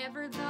never thought.